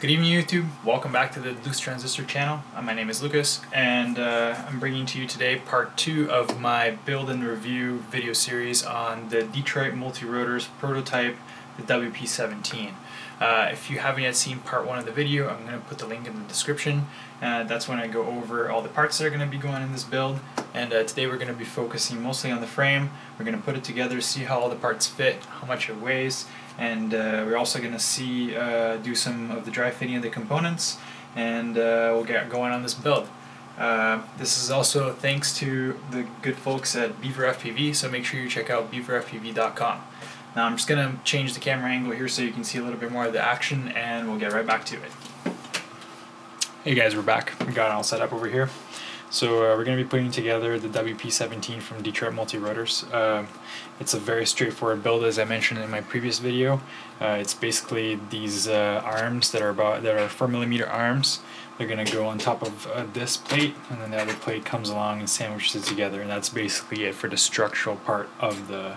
Good evening, YouTube. Welcome back to the Loose Transistor channel. Uh, my name is Lucas, and uh, I'm bringing to you today part two of my build and review video series on the Detroit Multi-Rotors prototype, the WP17. Uh, if you haven't yet seen part one of the video, I'm going to put the link in the description. Uh, that's when I go over all the parts that are going to be going in this build. And uh, today we're going to be focusing mostly on the frame. We're going to put it together, see how all the parts fit, how much it weighs, and uh, we're also going to see uh, do some of the dry fitting of the components, and uh, we'll get going on this build. Uh, this is also thanks to the good folks at Beaver FPV, so make sure you check out beaverfpv.com. Now I'm just going to change the camera angle here so you can see a little bit more of the action and we'll get right back to it. Hey guys, we're back. We got it all set up over here. So uh, we're going to be putting together the WP17 from Detroit Multi-Rotors. Uh, it's a very straightforward build as I mentioned in my previous video. Uh, it's basically these uh, arms that are about that are 4 millimeter arms. They're going to go on top of uh, this plate and then the other plate comes along and sandwiches it together and that's basically it for the structural part of the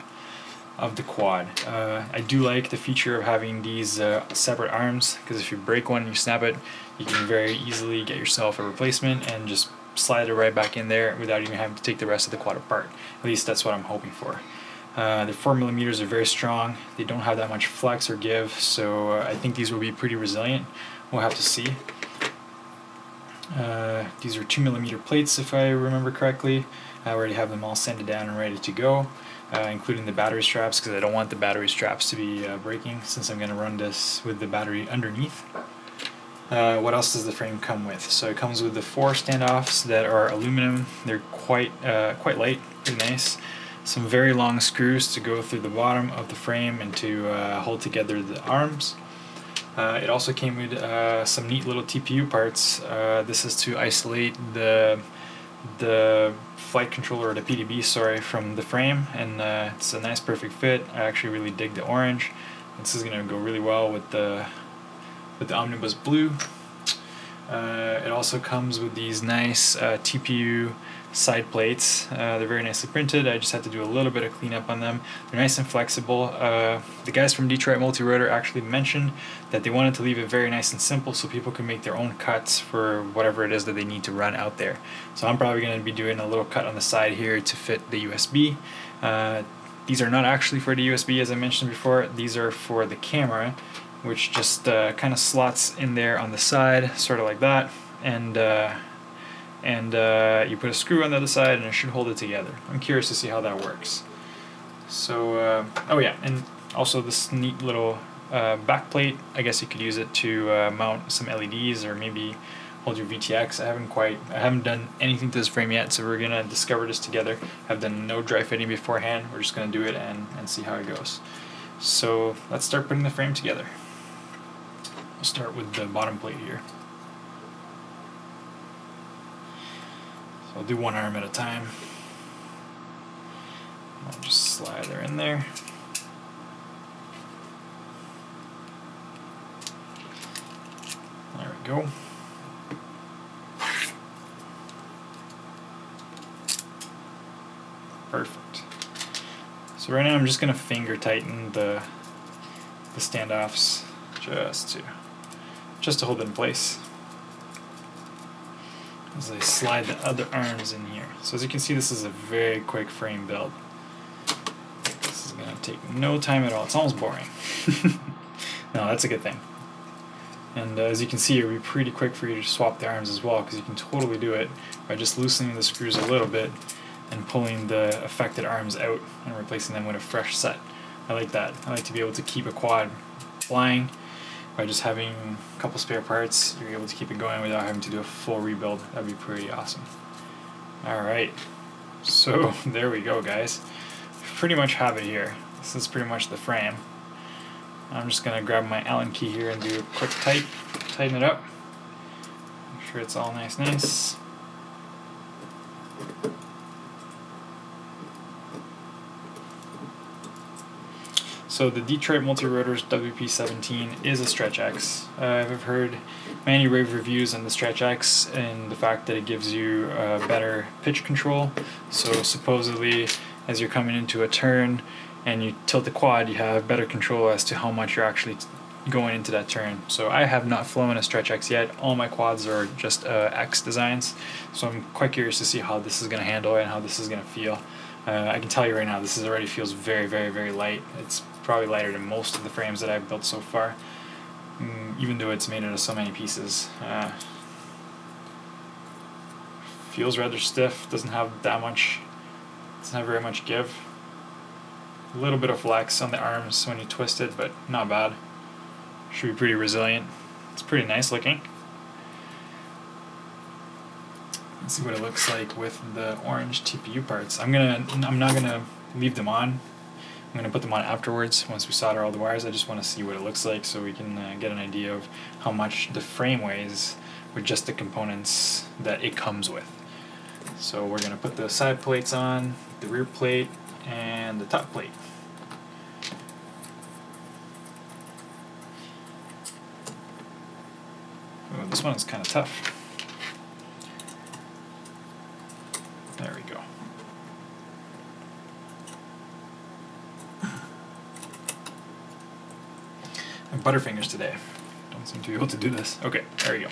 of the quad. Uh, I do like the feature of having these uh, separate arms because if you break one and you snap it, you can very easily get yourself a replacement and just slide it right back in there without even having to take the rest of the quad apart. At least that's what I'm hoping for. Uh, the 4 millimeters are very strong. They don't have that much flex or give, so uh, I think these will be pretty resilient. We'll have to see. Uh, these are 2 millimeter plates if I remember correctly. I already have them all sanded down and ready to go uh, including the battery straps because I don't want the battery straps to be uh, breaking since I'm going to run this with the battery underneath. Uh, what else does the frame come with? So it comes with the four standoffs that are aluminum. They're quite uh, quite light, pretty nice. Some very long screws to go through the bottom of the frame and to uh, hold together the arms. Uh, it also came with some neat little TPU parts. this is to isolate the the flight controller or the PDB sorry from the frame and uh, it's a nice perfect fit I actually really dig the orange this is gonna go really well with the with the omnibus blue uh, it also comes with these nice uh, TPU side plates. Uh, they're very nicely printed. I just had to do a little bit of cleanup on them. They're nice and flexible. Uh, the guys from Detroit Multi-Rotor actually mentioned that they wanted to leave it very nice and simple so people can make their own cuts for whatever it is that they need to run out there. So I'm probably going to be doing a little cut on the side here to fit the USB. Uh, these are not actually for the USB as I mentioned before. These are for the camera which just uh, kind of slots in there on the side, sort of like that, and uh, and uh, you put a screw on the other side and it should hold it together. I'm curious to see how that works. So, uh, oh yeah, and also this neat little uh, back plate, I guess you could use it to uh, mount some LEDs or maybe hold your VTX. I haven't quite, I haven't done anything to this frame yet, so we're gonna discover this together. I've done no dry fitting beforehand. We're just gonna do it and, and see how it goes. So let's start putting the frame together. I'll start with the bottom plate here. So I'll do one arm at a time. I'll just slide her in there. There we go. Perfect. So right now I'm just going to finger tighten the the standoffs just to just to hold it in place as I slide the other arms in here. So as you can see, this is a very quick frame build. This is going to take no time at all. It's almost boring. no, that's a good thing. And uh, as you can see, it will be pretty quick for you to swap the arms as well, because you can totally do it by just loosening the screws a little bit and pulling the affected arms out and replacing them with a fresh set. I like that. I like to be able to keep a quad flying by just having a couple spare parts, you're able to keep it going without having to do a full rebuild. That'd be pretty awesome. Alright, so there we go guys. Pretty much have it here. This is pretty much the frame. I'm just going to grab my Allen key here and do a quick tight, tighten it up. Make sure it's all nice nice. So the Detroit Multi-Rotors WP17 is a Stretch X. Uh, I've heard many rave reviews on the Stretch X and the fact that it gives you uh, better pitch control. So supposedly as you're coming into a turn and you tilt the quad, you have better control as to how much you're actually going into that turn. So I have not flown a Stretch X yet. All my quads are just uh, X designs. So I'm quite curious to see how this is going to handle and how this is going to feel. Uh, I can tell you right now, this is already feels very, very, very light. It's probably lighter than most of the frames that I've built so far, mm, even though it's made out of so many pieces. Uh, feels rather stiff, doesn't have that much, doesn't have very much give. A little bit of flex on the arms when you twist it, but not bad. Should be pretty resilient. It's pretty nice looking. Let's see what it looks like with the orange TPU parts. I'm gonna, I'm not gonna leave them on. I'm gonna put them on afterwards once we solder all the wires. I just want to see what it looks like so we can uh, get an idea of how much the frame weighs with just the components that it comes with. So we're gonna put the side plates on, the rear plate, and the top plate. Oh, this one is kind of tough. There we go. I have butterfingers today. Don't seem to be able to do this. Okay, there we go.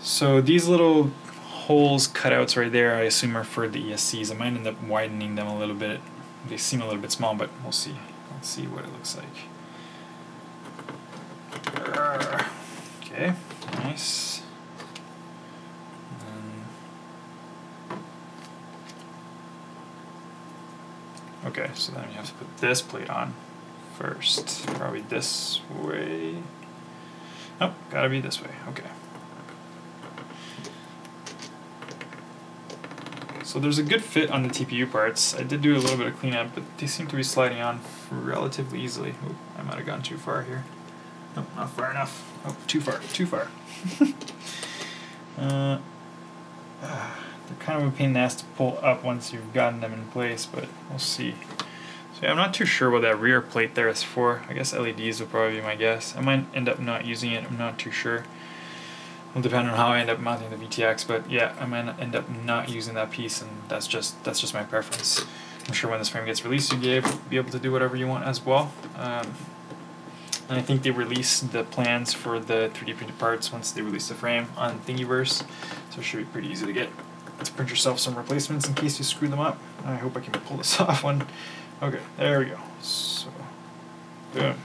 So these little holes, cutouts right there, I assume are for the ESCs. I might end up widening them a little bit. They seem a little bit small, but we'll see. Let's see what it looks like. Okay, nice. okay, so then you have to put this plate on first. Probably this way. Oh, gotta be this way. Okay. So there's a good fit on the TPU parts. I did do a little bit of cleanup, but they seem to be sliding on relatively easily. I might have gone too far here. Nope, not far enough. Oh, too far, too far. uh, uh, they're kind of a pain in the ass to pull up once you've gotten them in place, but we'll see. So yeah, I'm not too sure what that rear plate there is for. I guess LEDs would probably be my guess. I might end up not using it, I'm not too sure. It'll depend on how I end up mounting the VTX, but yeah, I might end up not using that piece, and that's just that's just my preference. I'm sure when this frame gets released, you'll be able, be able to do whatever you want as well. Um, and I think they released the plans for the 3D printed parts once they release the frame on Thingiverse, so it should be pretty easy to get Let's print yourself some replacements in case you screw them up. I hope I can pull this off one. Okay, there we go. So, boom.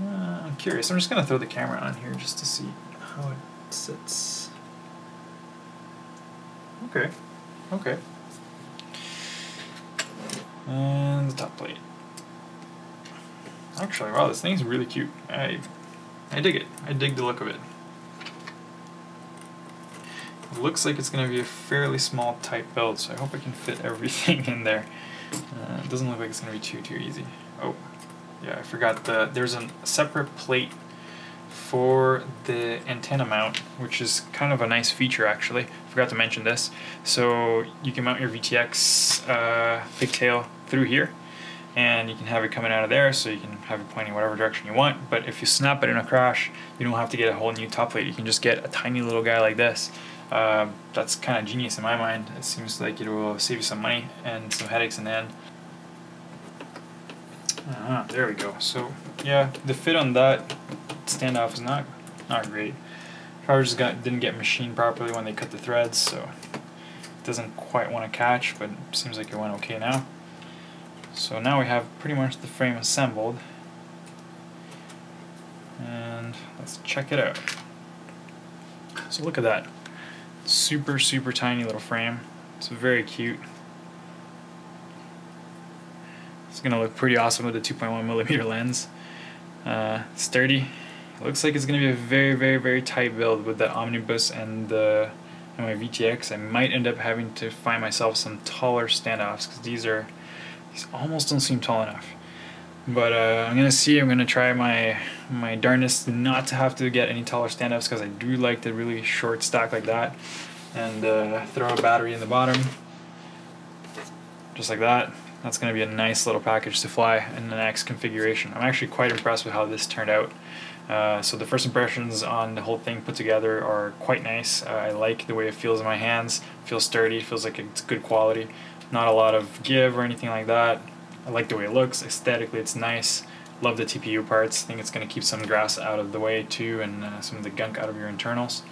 Uh, I'm curious. I'm just going to throw the camera on here just to see how it sits. Okay. Okay. And the top plate. Actually, wow, this thing's really cute. I, I dig it. I dig the look of it. Looks like it's going to be a fairly small, tight build, so I hope I can fit everything in there. Uh, it doesn't look like it's going to be too, too easy. Oh, yeah, I forgot the, there's a separate plate for the antenna mount, which is kind of a nice feature actually. Forgot to mention this. So you can mount your VTX uh, pigtail through here and you can have it coming out of there so you can have it pointing whatever direction you want but if you snap it in a crash you don't have to get a whole new top plate you can just get a tiny little guy like this uh, that's kind of genius in my mind it seems like it will save you some money and some headaches in the end uh, there we go so yeah the fit on that standoff is not not great probably just got didn't get machined properly when they cut the threads so it doesn't quite want to catch but seems like it went okay now so now we have pretty much the frame assembled. And let's check it out. So look at that. Super, super tiny little frame. It's very cute. It's to look pretty awesome with a 2.1 millimeter lens. Uh, sturdy. Looks like it's to be a very, very, very tight build with the Omnibus and the and my VTX. I might end up having to find myself some taller standoffs because these are these almost don't seem tall enough. But uh, I'm gonna see. I'm gonna try my my darnest not to have to get any taller stand-ups because I do like the really short stack like that, and uh, throw a battery in the bottom, just like that. That's gonna be a nice little package to fly in the next configuration. I'm actually quite impressed with how this turned out. Uh, so the first impressions on the whole thing put together are quite nice. Uh, I like the way it feels in my hands. It feels sturdy. Feels like it's good quality not a lot of give or anything like that. I like the way it looks. Aesthetically, it's nice. Love the TPU parts. Think it's going to keep some grass out of the way too and uh, some of the gunk out of your internals.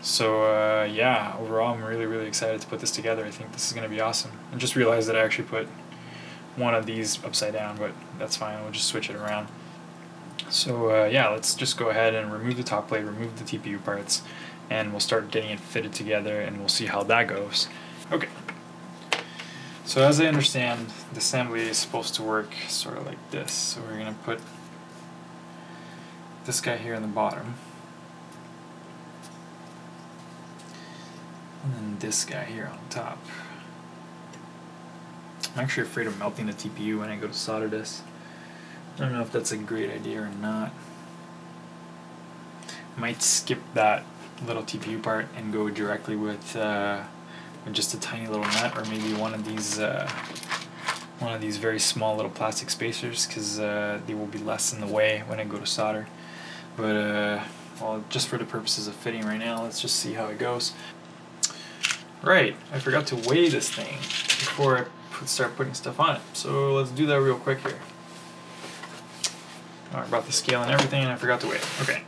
So uh, yeah, overall I'm really really excited to put this together. I think this is going to be awesome. I just realized that I actually put one of these upside down, but that's fine. We'll just switch it around. So uh, yeah, let's just go ahead and remove the top plate, remove the TPU parts, and we'll start getting it fitted together and we'll see how that goes. Okay. So as I understand, the assembly is supposed to work sort of like this. So we're going to put this guy here in the bottom. And then this guy here on top. I'm actually afraid of melting the TPU when I go to solder this. I don't know if that's a great idea or not. Might skip that little TPU part and go directly with, uh, with just a tiny little nut or maybe one of these uh, one of these very small little plastic spacers because uh, they will be less in the way when I go to solder. But uh, well, just for the purposes of fitting right now, let's just see how it goes. Right, I forgot to weigh this thing before I put, start putting stuff on it. So let's do that real quick here. I brought the scale and everything and I forgot to weigh it. Okay.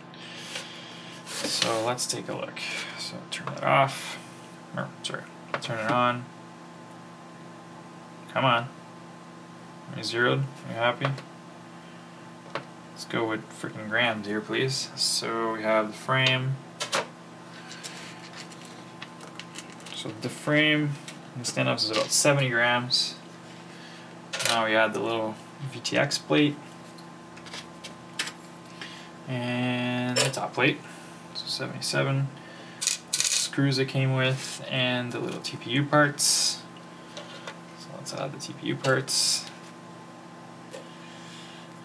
So let's take a look. So turn that off. Or, sorry, turn it on. Come on. Are you zeroed? Are you happy? Let's go with freaking grams here, please. So we have the frame. So the frame, the stand-ups is about 70 grams. Now we add the little VTX plate and the top plate, so 77. Screws it came with and the little TPU parts. So let's add the TPU parts.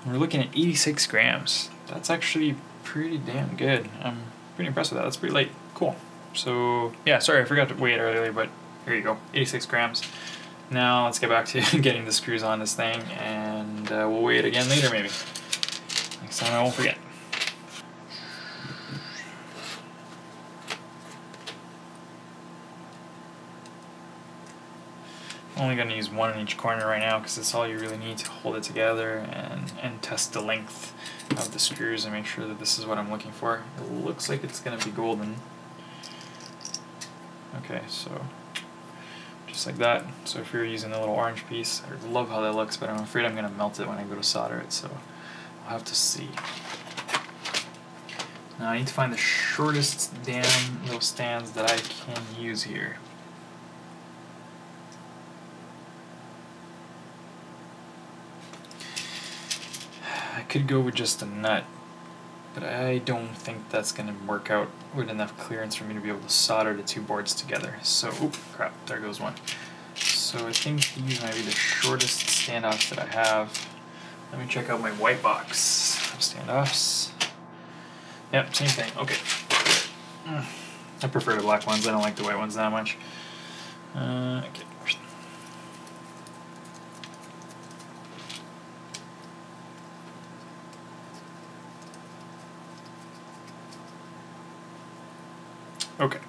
We're looking at 86 grams. That's actually pretty damn good. I'm pretty impressed with that. That's pretty light. Cool. So yeah, sorry I forgot to weigh it earlier, but here you go, 86 grams. Now let's get back to getting the screws on this thing, and uh, we'll weigh it again later maybe. Next time I won't forget. Only going to use one in each corner right now because that's all you really need to hold it together and, and test the length of the screws and make sure that this is what I'm looking for. It looks like it's going to be golden. Okay, so just like that. So if you're using the little orange piece, I love how that looks, but I'm afraid I'm going to melt it when I go to solder it, so I'll have to see. Now I need to find the shortest damn little stands that I can use here. I could go with just a nut, but I don't think that's going to work out with enough clearance for me to be able to solder the two boards together. So, crap, there goes one. So I think these might be the shortest standoffs that I have. Let me check out my white box of standoffs. Yep, same thing. Okay. I prefer the black ones. I don't like the white ones that much. Uh, okay. Okay,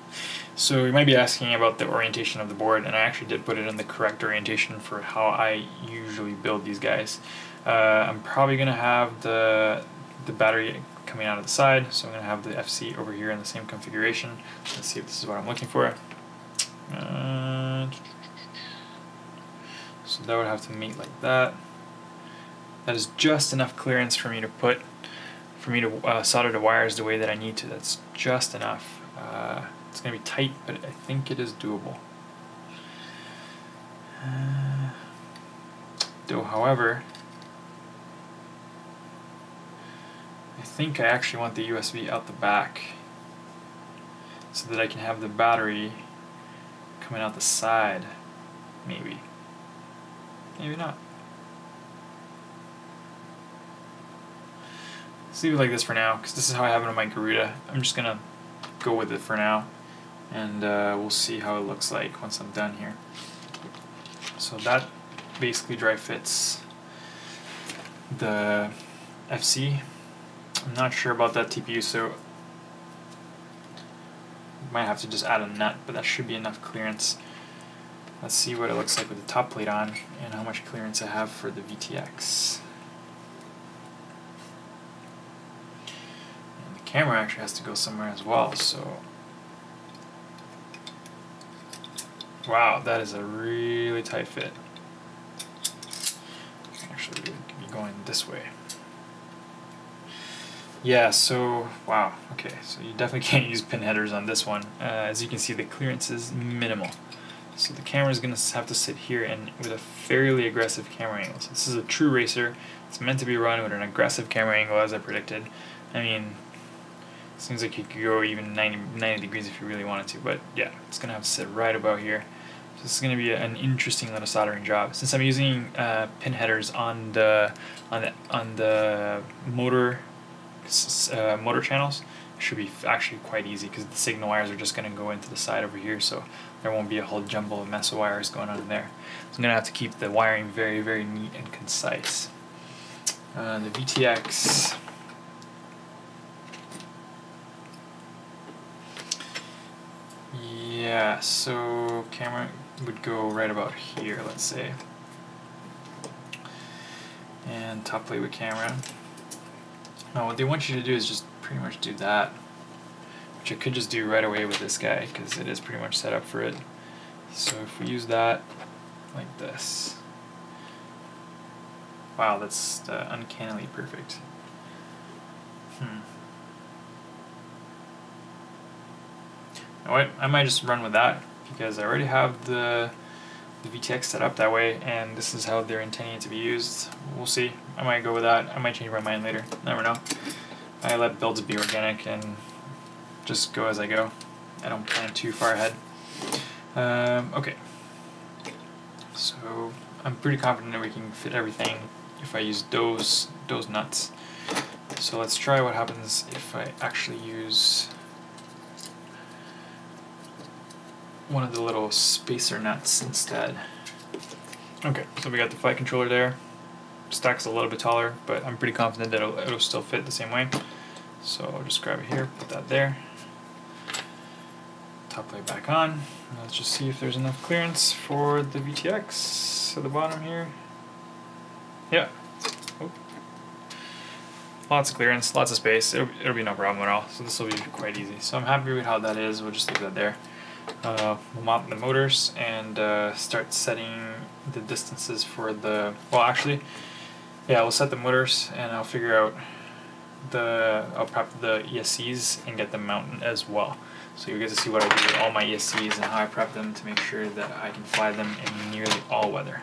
so you might be asking about the orientation of the board, and I actually did put it in the correct orientation for how I usually build these guys. Uh, I'm probably going to have the, the battery coming out of the side, so I'm going to have the FC over here in the same configuration. Let's see if this is what I'm looking for. Uh, so that would have to meet like that. That is just enough clearance for me to put, for me to uh, solder the wires the way that I need to. That's just enough. Uh, it's going to be tight, but I think it is doable. Uh, though, however, I think I actually want the USB out the back so that I can have the battery coming out the side, maybe. Maybe not. Let's leave it like this for now, because this is how I have it on my Garuda. I'm just going to go with it for now and uh, we'll see how it looks like once I'm done here. So that basically dry fits the FC. I'm not sure about that TPU so might have to just add a nut but that should be enough clearance. let's see what it looks like with the top plate on and how much clearance I have for the VTX. And the camera actually has to go somewhere as well, so Wow, that is a really tight fit. Actually, be going this way. Yeah, so, wow, okay, so you definitely can't use pin headers on this one. Uh, as you can see, the clearance is minimal. So the camera is going to have to sit here and with a fairly aggressive camera angle. So this is a true racer. It's meant to be run with an aggressive camera angle as I predicted. I mean, seems like you could go even 90, 90 degrees if you really wanted to, but yeah, it's going to have to sit right about here. So this is going to be an interesting little soldering job. Since I'm using uh, pin headers on the on the on the motor uh, motor channels, it should be actually quite easy because the signal wires are just going to go into the side over here, so there won't be a whole jumble of mess of wires going on in there. So I'm going to have to keep the wiring very very neat and concise. Uh, the VTX Yeah, so camera would go right about here, let's say. And top plate with camera. Now what they want you to do is just pretty much do that. Which I could just do right away with this guy, because it is pretty much set up for it. So if we use that like this. Wow, that's uh, uncannily perfect. Hmm. know what, I might just run with that because I already have the, the VTX set up that way and this is how they're intending it to be used. We'll see. I might go with that. I might change my mind later. Never know. I let builds be organic and just go as I go. I don't plan too far ahead. Um, okay. So I'm pretty confident that we can fit everything if I use those those nuts. So let's try what happens if I actually use one of the little spacer nuts instead. Okay, so we got the flight controller there. Stack's a little bit taller, but I'm pretty confident that it'll, it'll still fit the same way. So I'll just grab it here, put that there. Top plate back on. Let's just see if there's enough clearance for the VTX at the bottom here. Yeah. Oh. Lots of clearance, lots of space. It'll, it'll be no problem at all. So this will be quite easy. So I'm happy with how that is. We'll just leave that there uh, we'll mount the motors and uh, start setting the distances for the, well actually, yeah, we'll set the motors and I'll figure out the, I'll prep the ESCs and get them mounted as well. So you get to see what I do with all my ESCs and how I prep them to make sure that I can fly them in nearly all weather.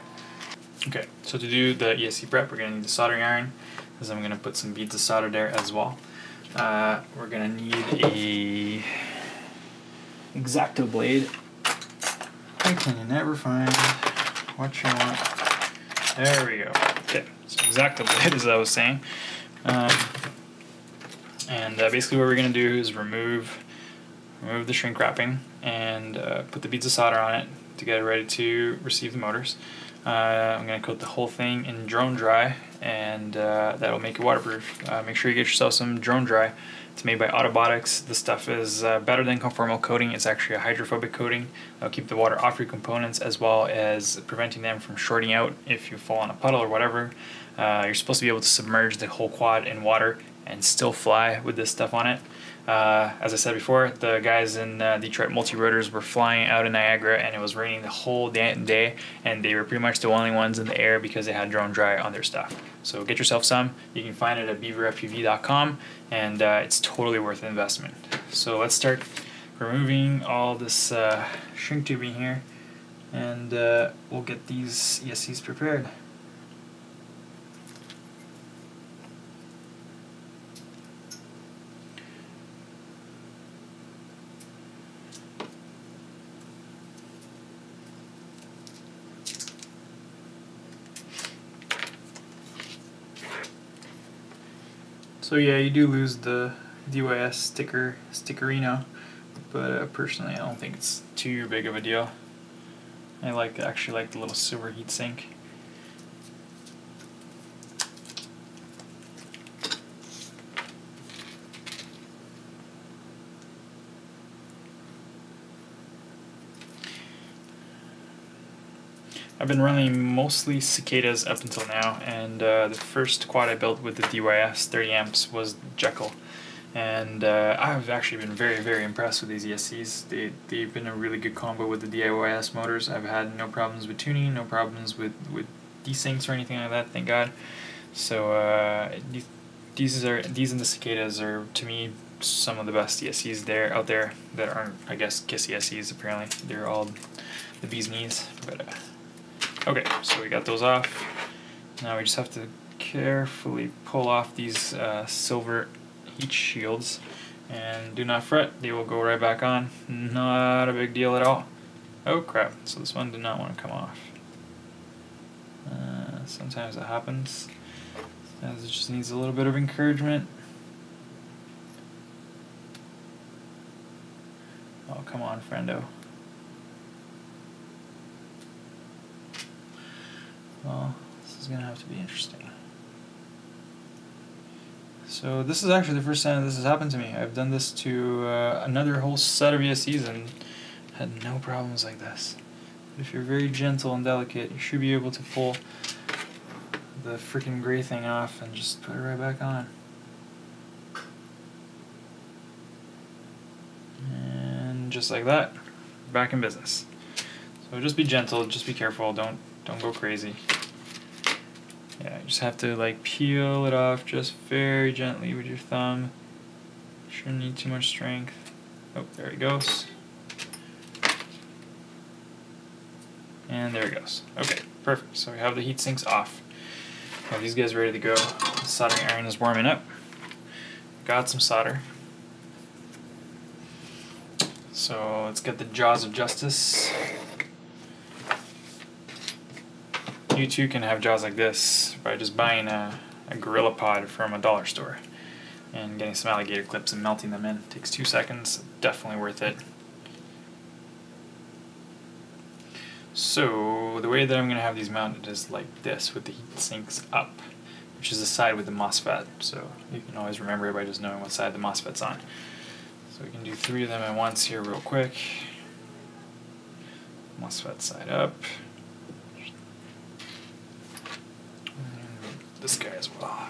Okay, so to do the ESC prep, we're going to need the soldering iron, because I'm going to put some beads of solder there as well. Uh, we're going to need a X-Acto blade. I can never find what you want. There we go. Okay, so X-Acto blade, as I was saying. Um, and uh, basically what we're going to do is remove remove the shrink wrapping and uh, put the beads of solder on it to get it ready to receive the motors. Uh, I'm going to coat the whole thing in drone dry and uh, that'll make it waterproof. Uh, make sure you get yourself some drone dry. It's made by Autobotix. The stuff is uh, better than conformal coating. It's actually a hydrophobic coating. It'll keep the water off your components as well as preventing them from shorting out if you fall in a puddle or whatever. Uh, you're supposed to be able to submerge the whole quad in water and still fly with this stuff on it. Uh, as I said before, the guys in uh, Detroit Multi Rotors were flying out in Niagara and it was raining the whole day, and they were pretty much the only ones in the air because they had drone dry on their stuff. So get yourself some. You can find it at beaverfpv.com and uh, it's totally worth the investment. So let's start removing all this uh, shrink tubing here and uh, we'll get these ESCs prepared. So yeah, you do lose the DYS sticker stickerino, but uh, personally I don't think it's too big of a deal. I like actually like the little silver heatsink. I've been running mostly cicadas up until now, and uh, the first quad I built with the DYS 30 amps was Jekyll. And uh, I've actually been very, very impressed with these ESCs. They, they've been a really good combo with the DYS motors. I've had no problems with tuning, no problems with, with desyncs or anything like that, thank God. So uh, these are these and the cicadas are to me some of the best ESCs there out there that aren't I guess KISS ESCs apparently they're all the bee's knees but uh, Okay, so we got those off. Now we just have to carefully pull off these uh, silver heat shields and do not fret, they will go right back on. Not a big deal at all. Oh crap, so this one did not want to come off. Uh, sometimes it happens. Sometimes it just needs a little bit of encouragement. Oh, come on, friendo. Well, this is going to have to be interesting. So this is actually the first time this has happened to me. I've done this to uh, another whole set of ESCs and had no problems like this. But if you're very gentle and delicate, you should be able to pull the freaking gray thing off and just put it right back on. And just like that, back in business. So just be gentle, just be careful, don't don't go crazy. Yeah, you just have to like peel it off just very gently with your thumb. Shouldn't need too much strength. Oh, there it goes. And there it goes. Okay, perfect. So we have the heat sinks off. Have these guys ready to go. The soldering iron is warming up. Got some solder. So let's get the jaws of justice. You too can have jaws like this by just buying a, a Gorilla Pod from a dollar store and getting some alligator clips and melting them in. It takes two seconds, definitely worth it. So the way that I'm going to have these mounted is like this with the heat sinks up, which is the side with the MOSFET. So you can always remember it by just knowing what side the MOSFET's on. So we can do three of them at once here real quick. MOSFET side up. This guy as well.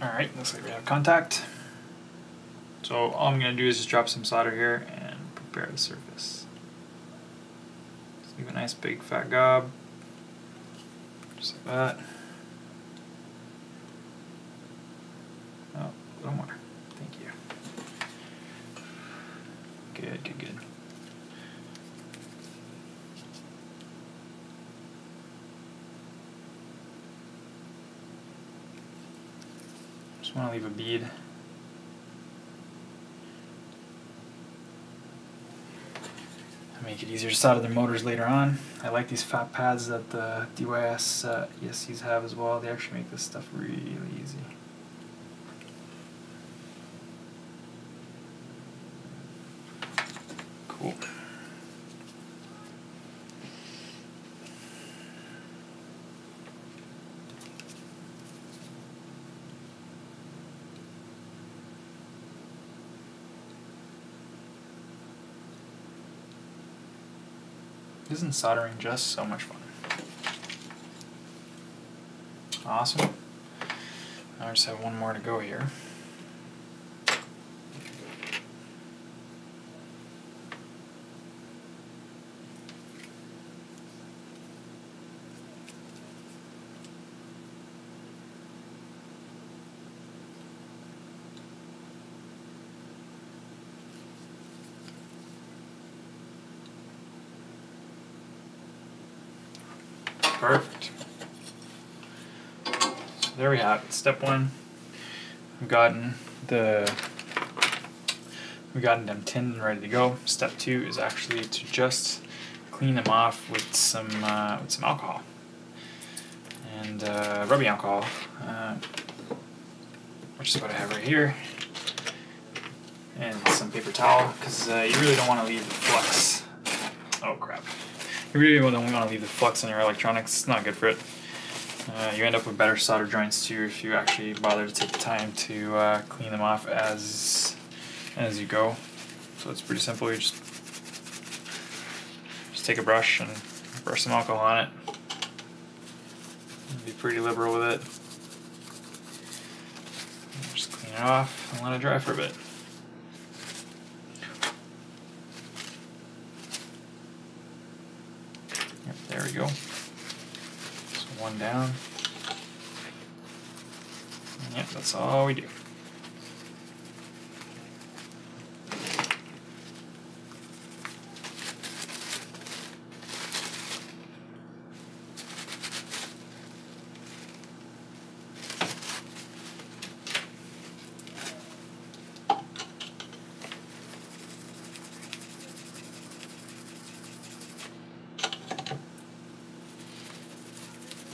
Alright, looks like we have contact. So all I'm going to do is just drop some solder here and prepare the surface. Just leave a nice big fat gob, just like that. little more. Thank you. Good, good, good. Just want to leave a bead. make it easier to solder the motors later on. I like these fat pads that the DYS uh, ESCs have as well. They actually make this stuff really easy. Cool. Isn't soldering just so much fun? Awesome. I just have one more to go here. Perfect. So there we have it. Step one, we've gotten the we've gotten them tinned and ready to go. Step two is actually to just clean them off with some uh, with some alcohol and uh, rubbing alcohol, uh, which is what I have right here, and some paper towel because uh, you really don't want to leave the flux. Oh crap. You really don't want to leave the flux in your electronics. It's not good for it. Uh, you end up with better solder joints too if you actually bother to take the time to uh, clean them off as as you go. So it's pretty simple. You just just take a brush and brush some alcohol on it. Be pretty liberal with it. Just clean it off and let it dry for a bit. Yep, there we go. So one down. Yep, that's all we do.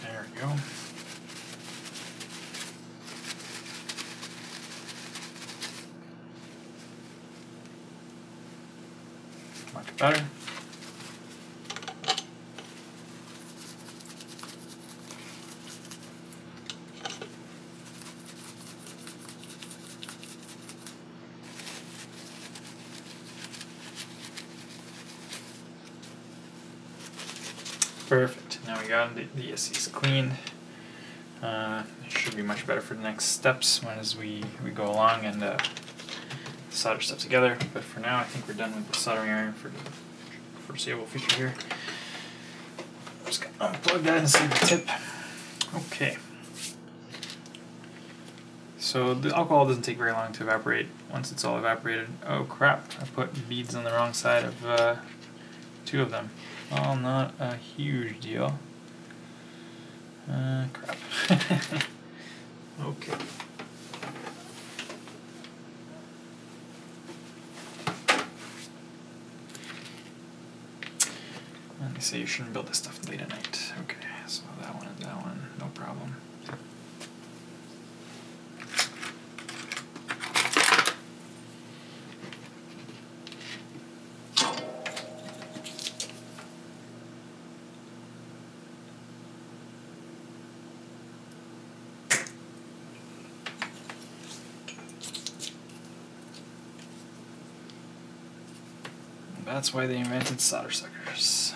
There we go. Much better. Perfect. Now we got the, the ESCs cleaned. Uh, it should be much better for the next steps when as we, we go along and uh, solder stuff together. But for now, I think we're done with the soldering iron for the foreseeable future here. Just gonna unplug that and save the tip. Okay. So the alcohol doesn't take very long to evaporate. Once it's all evaporated, oh crap! I put beads on the wrong side of uh, two of them. Well, not a huge deal. Uh, crap. okay. Say you shouldn't build this stuff late at night. Okay, so that one and that one, no problem. That's why they invented solder suckers.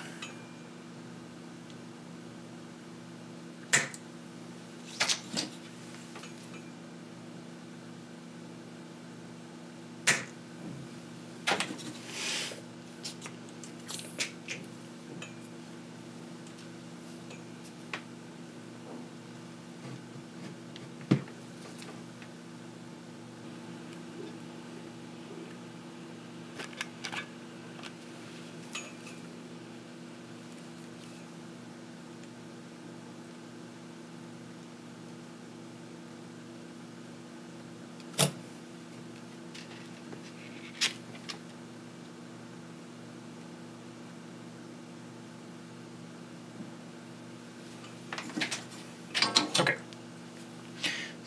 Okay.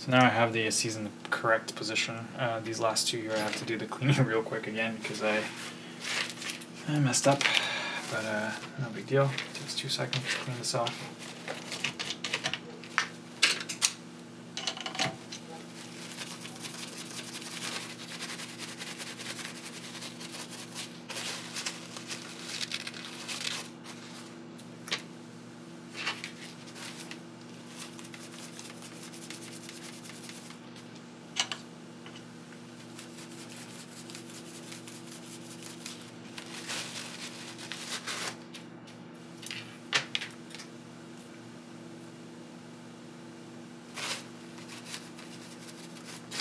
So now I have the ESCs in the correct position. Uh, these last two here I have to do the cleaning real quick again because I I messed up. But uh, no big deal. takes two seconds to clean this off.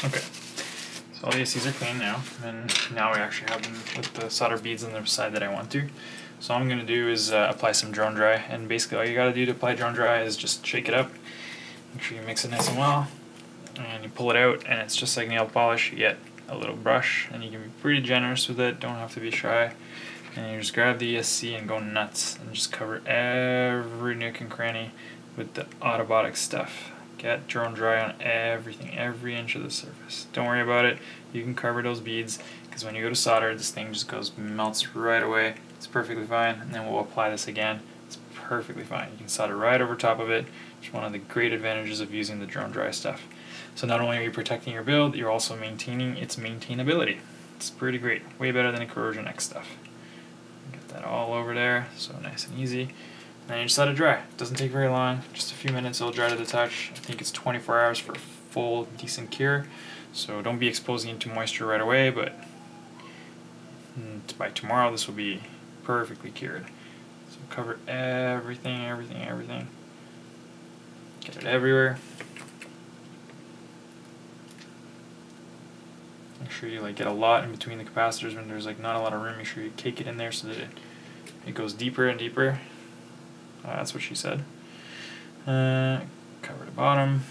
Okay. So all the ESCs are clean now, and now we actually have them with the solder beads on the side that I want to. So all I'm going to do is uh, apply some drone dry, and basically all you got to do to apply drone dry is just shake it up, make sure you mix it nice and well, and you pull it out, and it's just like nail polish. You get a little brush, and you can be pretty generous with it, don't have to be shy. And you just grab the ESC and go nuts, and just cover every nook and cranny with the Autobotic stuff. Get drone dry on everything, every inch of the surface. Don't worry about it. You can cover those beads because when you go to solder, this thing just goes melts right away. It's perfectly fine. And then we'll apply this again. It's perfectly fine. You can solder right over top of it. It's one of the great advantages of using the drone dry stuff. So not only are you protecting your build, you're also maintaining its maintainability. It's pretty great. Way better than the Corrosion X stuff. Get that all over there, so nice and easy. And then you just let it dry. It doesn't take very long, just a few minutes it'll dry to the touch. I think it's 24 hours for a full decent cure. So don't be exposing it to moisture right away, but mm, by tomorrow this will be perfectly cured. So cover everything, everything, everything. Get it everywhere. Make sure you like get a lot in between the capacitors when there's like not a lot of room. Make sure you cake it in there so that it, it goes deeper and deeper. Uh, that's what she said. Uh, cover the bottom.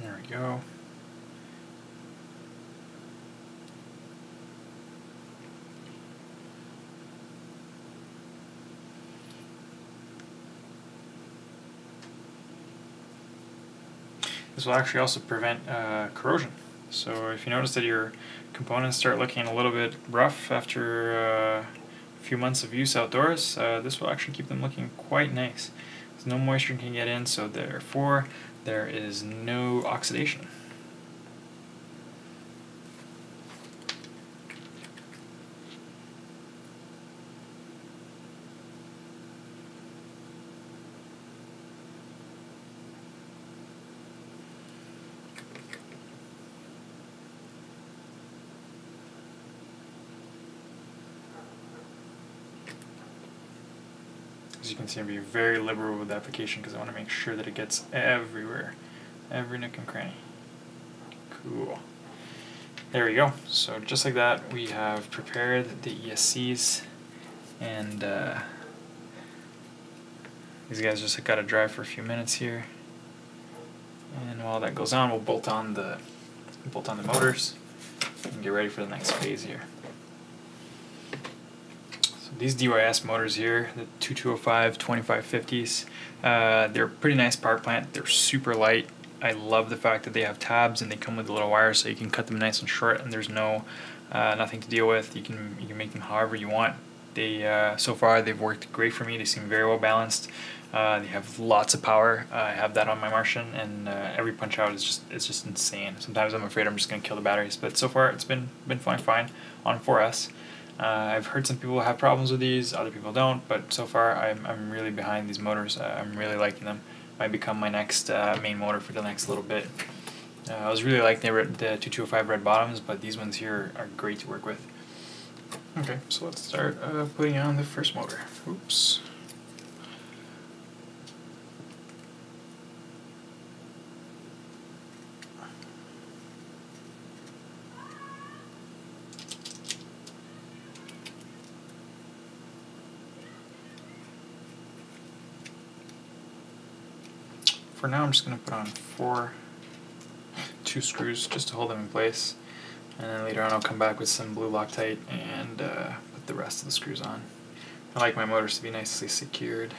There we go. This will actually also prevent uh, corrosion. So if you notice that your components start looking a little bit rough after uh, a few months of use outdoors, uh, this will actually keep them looking quite nice. No moisture can get in, so therefore there is no oxidation. Can see, I'm very liberal with the application because I want to make sure that it gets everywhere, every nook and cranny. Cool. There we go. So just like that, we have prepared the ESCs, and uh, these guys just got to dry for a few minutes here. And while that goes on, we'll bolt on the bolt on the motors and get ready for the next phase here these DYS motors here, the 2205 2550s, uh, they're pretty nice power plant. They're super light. I love the fact that they have tabs and they come with a little wire so you can cut them nice and short and there's no uh, nothing to deal with. You can you can make them however you want. They uh, so far they've worked great for me. They seem very well balanced. Uh, they have lots of power. I have that on my Martian, and uh, every punch out is just it's just insane. Sometimes I'm afraid I'm just gonna kill the batteries, but so far it's been been fine fine on 4S. Uh, I've heard some people have problems with these, other people don't, but so far I'm, I'm really behind these motors. Uh, I'm really liking them. Might become my next uh, main motor for the next little bit. I was really liking the, the 2205 red bottoms, but these ones here are great to work with. Okay, so let's start putting on the first motor. Oops. For now I'm just going to put on four, two screws just to hold them in place. And then later on I'll come back with some blue Loctite and uh, put the rest of the screws on. I like my motors to be nicely secured.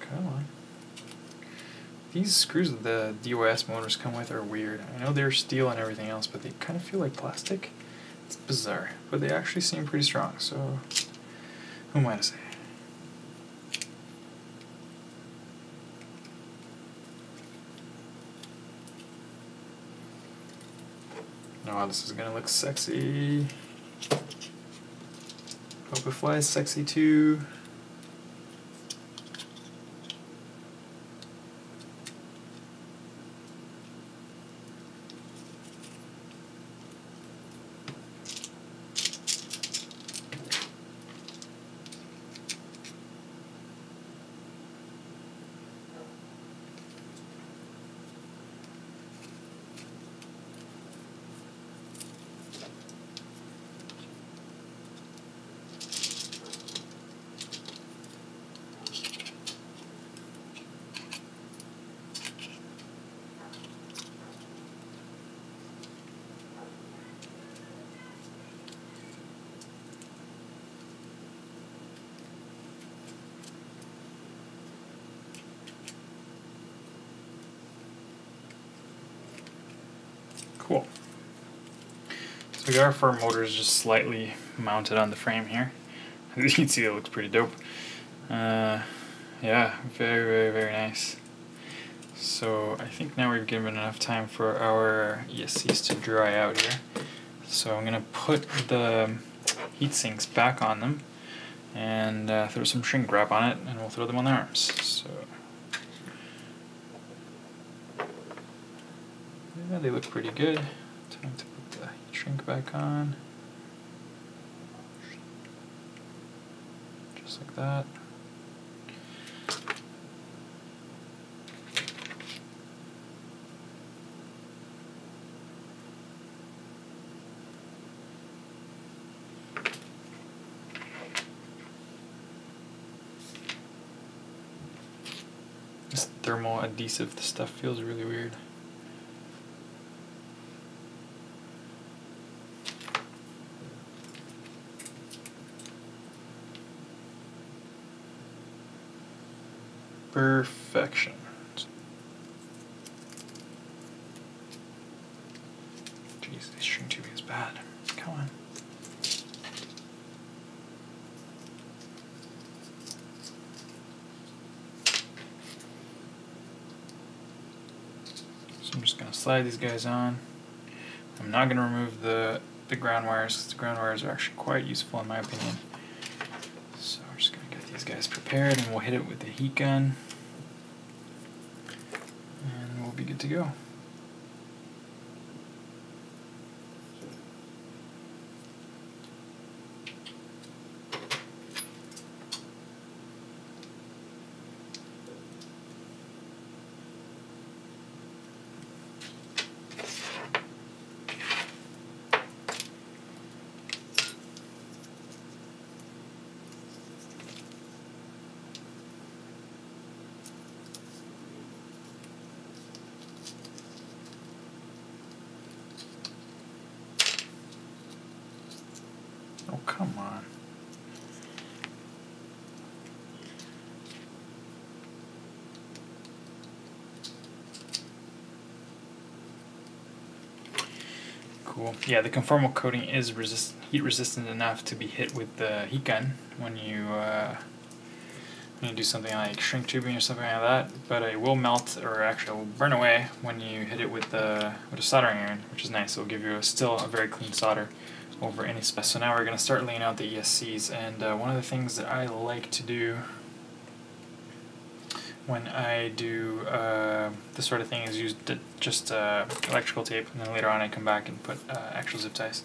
Come on. These screws that the DYS motors come with are weird. I know they're steel and everything else, but they kind of feel like plastic. It's bizarre, but they actually seem pretty strong, so who am I to say? Oh, this is gonna look sexy. Hope it flies sexy too. Got our four motors just slightly mounted on the frame here. You can see, it looks pretty dope. Uh, yeah, very, very, very nice. So I think now we've given enough time for our ESCs to dry out here. So I'm going to put the heat sinks back on them and uh, throw some shrink wrap on it and we'll throw them on the arms. So yeah, they look pretty good. Time to put the shrink back on. Just like that. This thermal adhesive stuff feels really weird. Perfection. Jeez, this shrink tubing is bad. Come on. So I'm just going to slide these guys on. I'm not going to remove the, the ground wires because the ground wires are actually quite useful in my opinion. So we're just going to get these guys prepared and we'll hit it with the heat gun and we'll be good to go. Oh, come on. Cool. Yeah, the conformal coating is resist heat resistant enough to be hit with the heat gun when you uh, when you do something like shrink tubing or something like that. But it will melt, or actually, will burn away when you hit it with the with a soldering iron, which is nice. It will give you a, still a very clean solder over any space. So now we're going to start laying out the ESCs, and uh, one of the things that I like to do when I do uh, this sort of thing is use just uh, electrical tape, and then later on I come back and put uh, actual zip ties.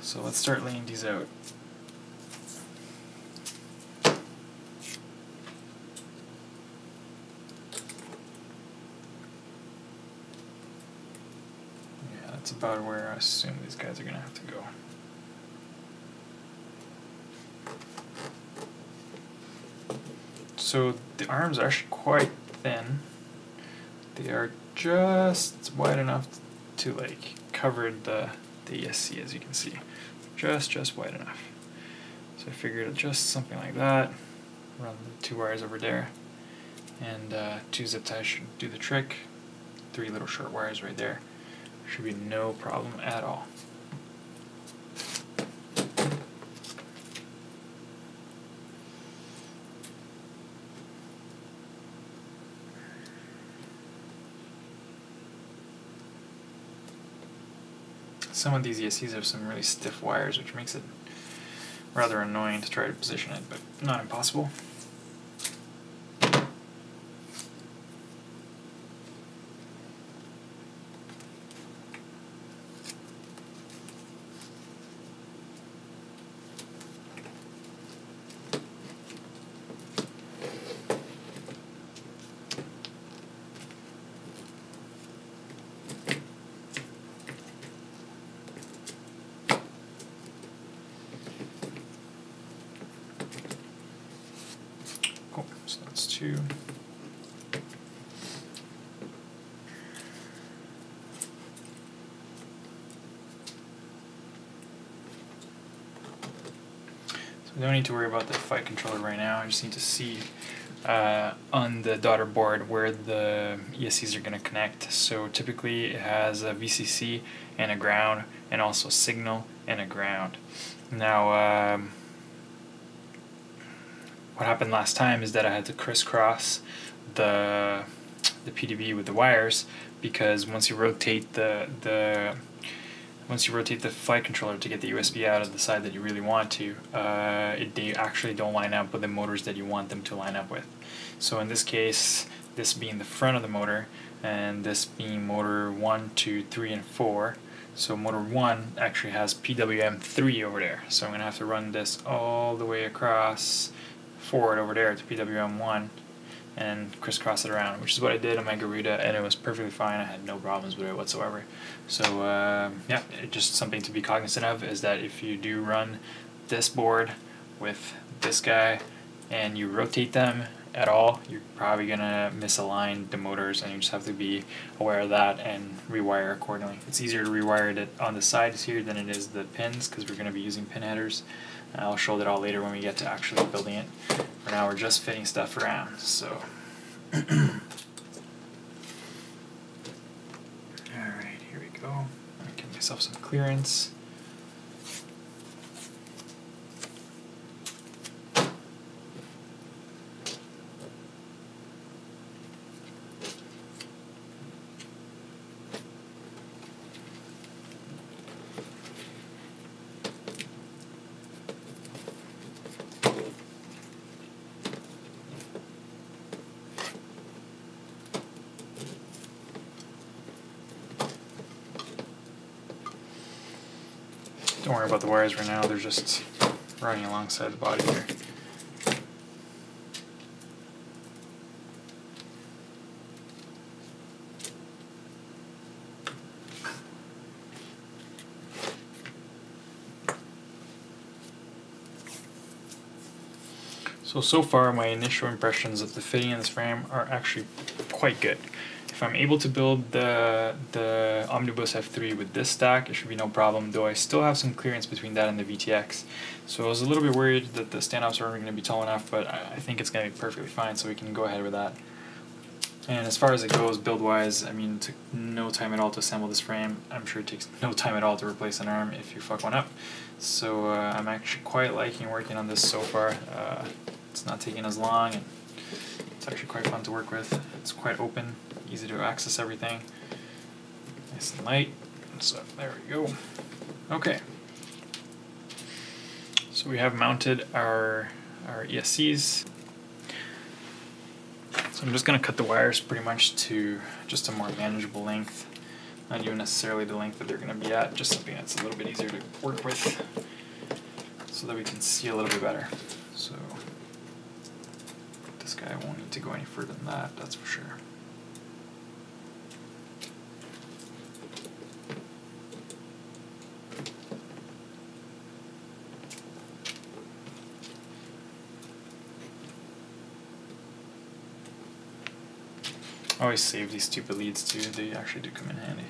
So let's start laying these out. Yeah, that's about where I assume these guys are going to have to go. So the arms are actually quite thin. They are just wide enough to like cover the, the ESC as you can see. Just, just wide enough. So I figured just something like that. Run the two wires over there. And uh, two zip ties should do the trick. Three little short wires right there. Should be no problem at all. some of these ESCs have some really stiff wires, which makes it rather annoying to try to position it, but not impossible. Cool, so that's two. Don't need to worry about the flight controller right now, I just need to see uh, on the daughter board where the ESCs are going to connect. So typically it has a VCC and a ground, and also signal and a ground. Now, um, what happened last time is that I had to crisscross the the PDB with the wires because once you rotate the the once you rotate the flight controller to get the USB out of the side that you really want to, uh, it, they actually don't line up with the motors that you want them to line up with. So in this case, this being the front of the motor, and this being motor 1, 2, 3, and 4, so motor 1 actually has PWM 3 over there. So I'm going to have to run this all the way across forward over there to PWM 1 and crisscross it around, which is what I did on my Garuda, and it was perfectly fine. I had no problems with it whatsoever. So uh, yeah, just something to be cognizant of is that if you do run this board with this guy and you rotate them at all, you're probably gonna misalign the motors, and you just have to be aware of that and rewire accordingly. It's easier to rewire it on the sides here than it is the pins because we're gonna be using pin headers. I'll show that all later when we get to actually building it. For now, we're just fitting stuff around. So. all right, here we go. Give myself some clearance. Don't worry about the wires right now, they're just running alongside the body here. So, so far my initial impressions of the fitting in this frame are actually quite good if I'm able to build the, the Omnibus F3 with this stack, it should be no problem, though I still have some clearance between that and the VTX. So I was a little bit worried that the standoffs aren't going to be tall enough, but I, think it's going to be perfectly fine, so we can go ahead with that. And as far as it goes, build-wise, I mean, took no time at all to assemble this frame. I'm sure it takes no time at all to replace an arm if you fuck one up. So uh, I'm actually quite liking working on this so far. Uh, it's not taking as long, and it's actually quite fun to work with. It's quite open easy to access everything. Nice and light. So there we go. Okay. So we have mounted our our ESCs. So I'm just going to cut the wires pretty much to just a more manageable length. Not even necessarily the length that they're going to be at, just something that's a little bit easier to work with so that we can see a little bit better. So this guy won't need to go any further than that, that's for sure. Always save these stupid leads too, they actually do come in handy.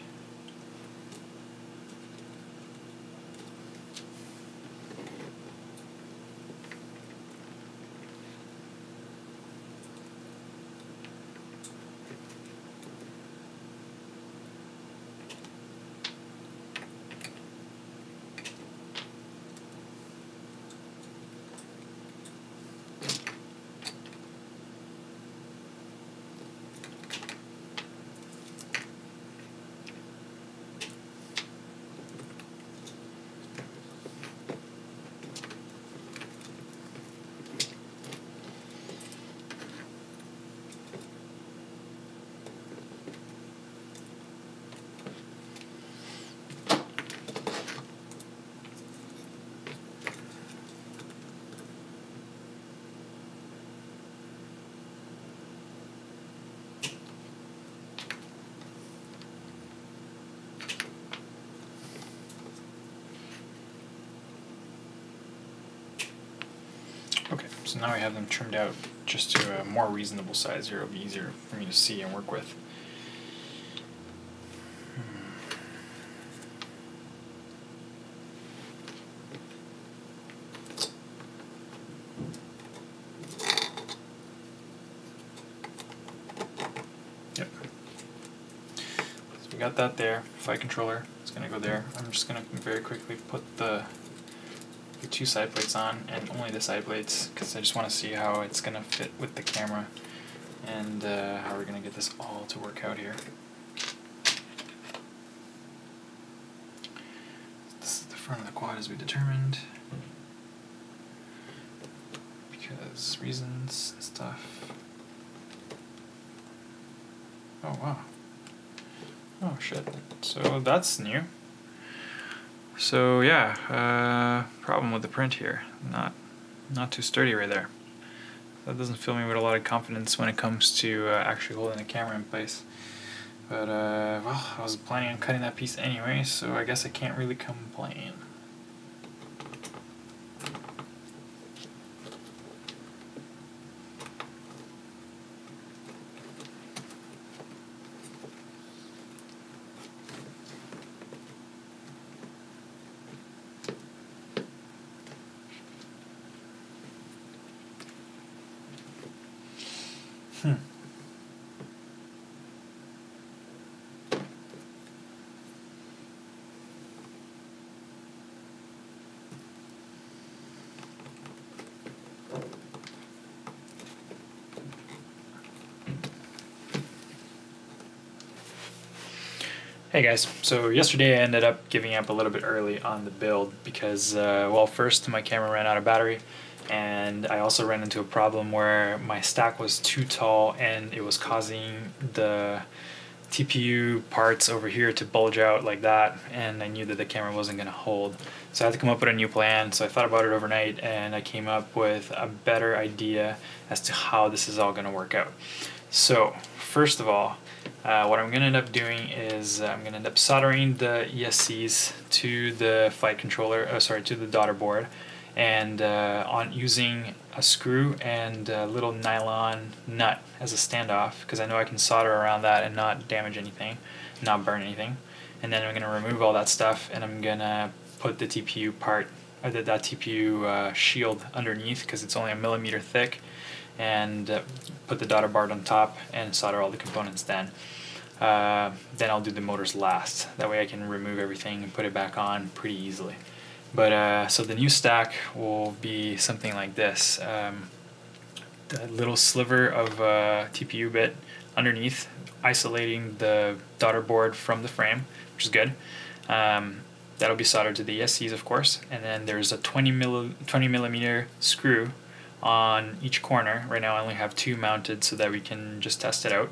so now I have them trimmed out just to a more reasonable size here. It'll be easier for me to see and work with. Yep. So we got that there, flight controller. It's going to go there. I'm just going to very quickly put the the two side plates on and only the side plates because I just want to see how it's going to fit with the camera and uh, how we're going to get this all to work out here. This is the front of the quad as we determined because reasons and stuff. Oh wow. Oh shit. So that's new. So yeah, uh, problem with the print here. Not not too sturdy right there. That doesn't fill me with a lot of confidence when it comes to uh, actually holding the camera in place. But uh, well, I was planning on cutting that piece anyway, so I guess I can't really complain. Hey guys, so yesterday I ended up giving up a little bit early on the build because, uh, well, first my camera ran out of battery and I also ran into a problem where my stack was too tall and it was causing the TPU parts over here to bulge out like that and I knew that the camera wasn't going to hold. So I had to come up with a new plan. So I thought about it overnight and I came up with a better idea as to how this is all going to work out. So first of all, uh, what I'm going to end up doing is uh, I'm going to end up soldering the ESCs to the flight controller, oh, sorry, to the daughter board and uh, on using a screw and a little nylon nut as a standoff because I know I can solder around that and not damage anything, not burn anything. And then I'm going to remove all that stuff and I'm going to put the TPU part, or the, that TPU uh, shield underneath because it's only a millimeter thick and uh, put the daughter board on top and solder all the components then. Uh, then I'll do the motors last. That way I can remove everything and put it back on pretty easily. But uh, so the new stack will be something like this. Um, the little sliver of uh, TPU bit underneath, isolating the daughter board from the frame, which is good. Um, that'll be soldered to the ESCs, of course. And then there's a 20, milli 20 millimeter screw on each corner. Right now I only have two mounted so that we can just test it out.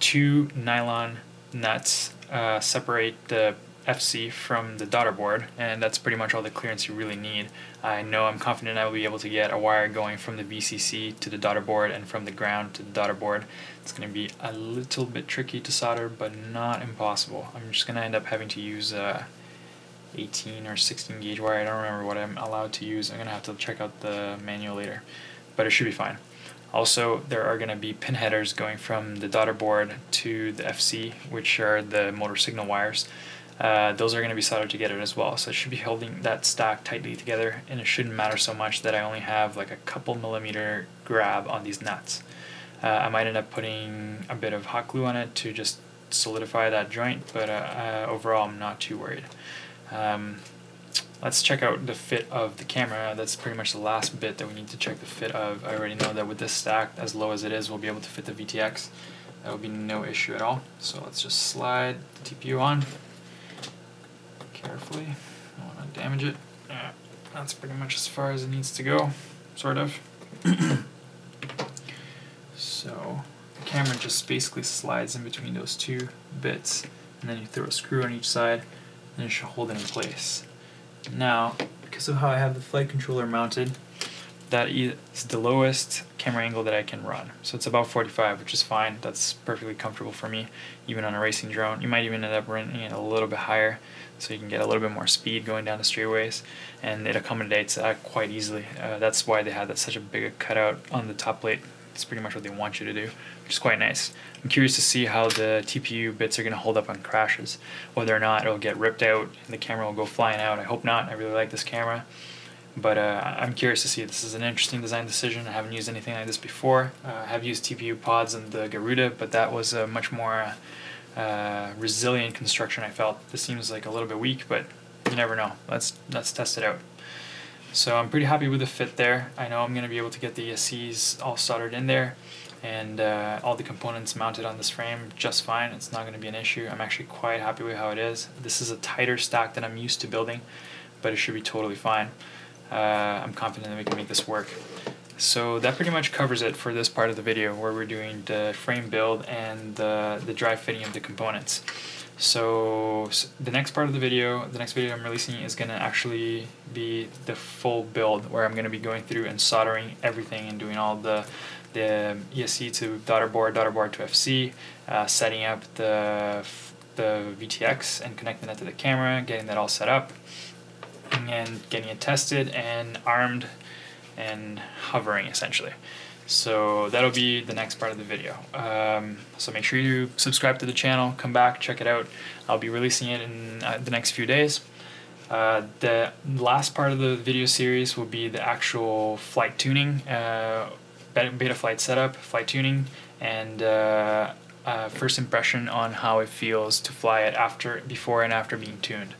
Two nylon nuts uh, separate the FC from the daughter board, and that's pretty much all the clearance you really need. I know I'm confident I will be able to get a wire going from the VCC to the daughter board and from the ground to the daughter board. It's going to be a little bit tricky to solder, but not impossible. I'm just going to end up having to use uh, 18 or 16 gauge wire. I don't remember what I'm allowed to use. I'm going to have to check out the manual later, but it should be fine. Also, there are going to be pin headers going from the daughter board to the FC, which are the motor signal wires. Uh, those are going to be soldered together as well. So it should be holding that stack tightly together and it shouldn't matter so much that I only have like a couple millimeter grab on these nuts. Uh, I might end up putting a bit of hot glue on it to just solidify that joint, but uh, uh overall I'm not too worried. Um, let's check out the fit of the camera. That's pretty much the last bit that we need to check the fit of. I already know that with this stack, as low as it is, we'll be able to fit the VTX. That will be no issue at all. So let's just slide the TPU on carefully. I don't want to damage it. Yeah, that's pretty much as far as it needs to go, sort of. so the camera just basically slides in between those two bits, and then you throw a screw on each side, and it should hold it in place. Now, because of how I have the flight controller mounted, that is the lowest camera angle that I can run. So it's about 45, which is fine. That's perfectly comfortable for me, even on a racing drone. You might even end up running it a little bit higher, so you can get a little bit more speed going down the straightaways, and it accommodates that quite easily. Uh, that's why they had that such a big cutout on the top plate. It's pretty much what they want you to do, which is quite nice. I'm curious to see how the TPU bits are going to hold up on crashes, whether or not it'll get ripped out and the camera will go flying out. I hope not. I really like this camera. But uh, I'm curious to see. This is an interesting design decision. I haven't used anything like this before. Uh, I have used TPU pods in the Garuda, but that was a much more uh, resilient construction. I felt this seems like a little bit weak, but you never know. Let's let's test it out. So I'm pretty happy with the fit there. I know I'm going to be able to get the ESCs all soldered in there and uh, all the components mounted on this frame just fine. It's not going to be an issue. I'm actually quite happy with how it is. This is a tighter stack than I'm used to building, but it should be totally fine. Uh, I'm confident that we can make this work. So that pretty much covers it for this part of the video where we're doing the frame build and the, the dry fitting of the components. So, so, the next part of the video, the next video I'm releasing is going to actually be the full build where I'm going to be going through and soldering everything and doing all the the ESC to daughter board, daughter board to FC, uh, setting up the the VTX and connecting that to the camera, getting that all set up, and getting it tested and armed and hovering essentially. So that'll be the next part of the video. Um, so make sure you subscribe to the channel, come back, check it out. I'll be releasing it in uh, the next few days. Uh, the last part of the video series will be the actual flight tuning, uh, Betaflight setup, flight tuning, and uh, uh, first impression on how it feels to fly it after, before and after being tuned.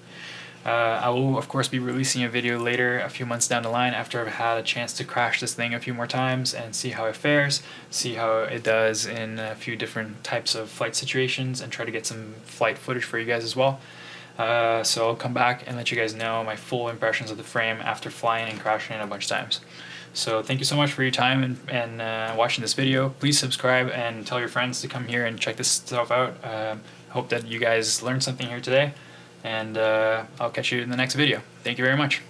Uh, I will, of course, be releasing a video later, a few months down the line, after I've had a chance to crash this thing a few more times and see how it fares, see how it does in a few different types of flight situations, and try to get some flight footage for you guys as well. Uh, so I'll come back and let you guys know my full impressions of the frame after flying and crashing it a bunch of times. So thank you so much for your time and, and uh, watching this video. Please subscribe and tell your friends to come here and check this stuff out. Uh, hope that you guys learned something here today and uh, I'll catch you in the next video. Thank you very much.